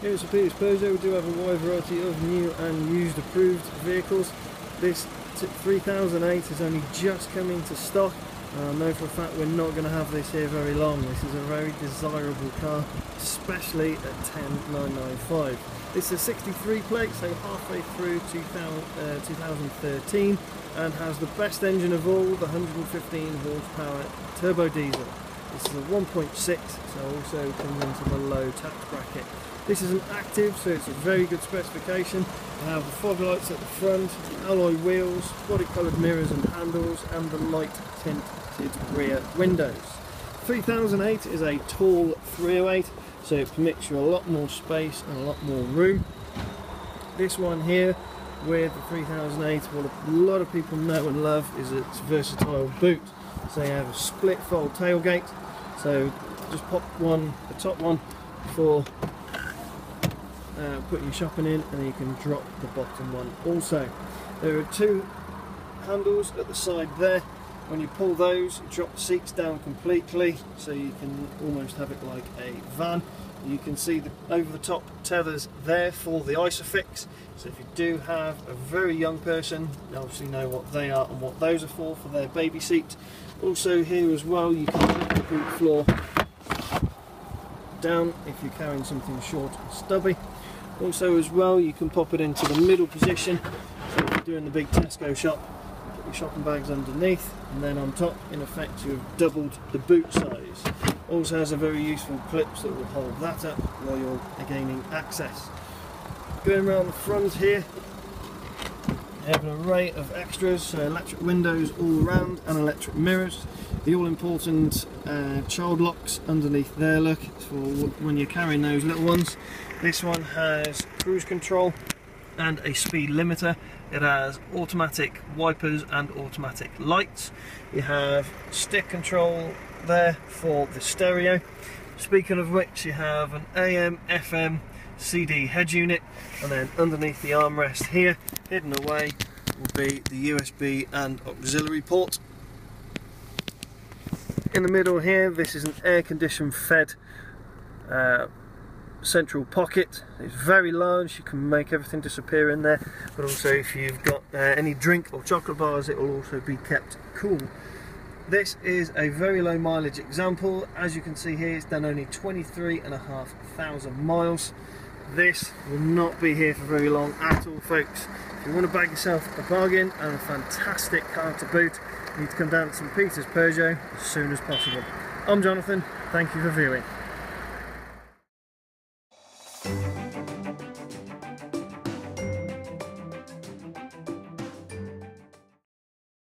Here at St Peter's Peugeot we do have a wide variety of new and used approved vehicles. This 3008 is only just coming to stock. I know for a fact we're not going to have this here very long. This is a very desirable car, especially at 10995. This is a 63 plate, so halfway through 2000, uh, 2013, and has the best engine of all, the 115 horsepower turbo diesel. This is a 1.6, so also comes into the low tax bracket. This is an active, so it's a very good specification. I have the fog lights at the front, alloy wheels, body coloured mirrors and handles, and the light tinted rear windows. 3008 is a tall 308, so it permits you a lot more space and a lot more room. This one here with the 3008, what a lot of people know and love is its versatile boot. So you have a split fold tailgate, so just pop one, the top one for uh, putting your shopping in and you can drop the bottom one also. There are two handles at the side there. When you pull those, drop the seats down completely so you can almost have it like a van. You can see the over the top tethers there for the ISOFIX. So if you do have a very young person, obviously know what they are and what those are for, for their baby seat. Also here as well, you can lift the boot floor down if you're carrying something short and stubby. Also as well, you can pop it into the middle position. So if you're doing the big Tesco shop, your shopping bags underneath, and then on top, in effect, you've doubled the boot size. Also has a very useful clips that will hold that up while you're gaining access. Going around the front here, you have an array of extras, so electric windows all around and electric mirrors. The all important uh, child locks underneath there, look, for when you're carrying those little ones. This one has cruise control and a speed limiter. It has automatic wipers and automatic lights. You have stick control there for the stereo. Speaking of which, you have an AM, FM, CD head unit, and then underneath the armrest here, hidden away, will be the USB and auxiliary port. In the middle here, this is an air conditioned fed uh, central pocket. It's very large, you can make everything disappear in there, but also if you've got uh, any drink or chocolate bars, it will also be kept cool. This is a very low mileage example. As you can see here, it's done only 23 and a half thousand miles. This will not be here for very long at all, folks. If you want to bag yourself a bargain and a fantastic car to boot, you need to come down to St Peter's Peugeot as soon as possible. I'm Jonathan, thank you for viewing.